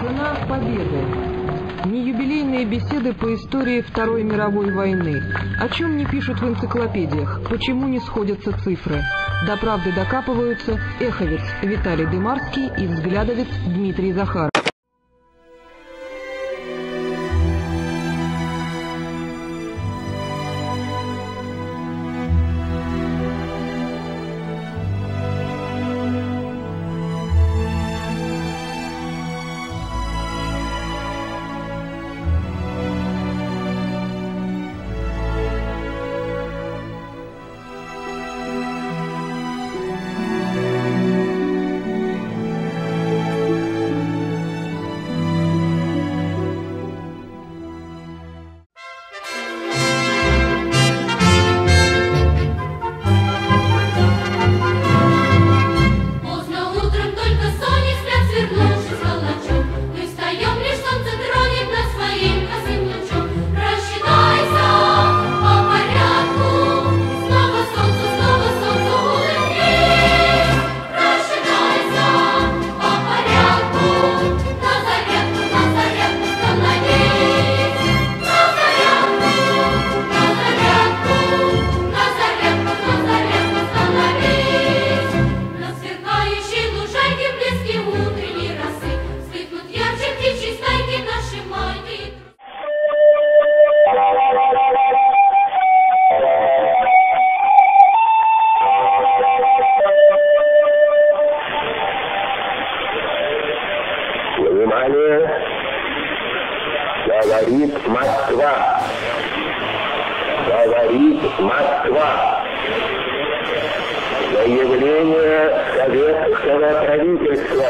Цена победы. Не юбилейные беседы по истории Второй мировой войны. О чем не пишут в энциклопедиях, почему не сходятся цифры. До правды докапываются эховец Виталий Дымарский и взглядовец Дмитрий Захаров. Говорит Москва! Говорит Москва! Заявление советского правительства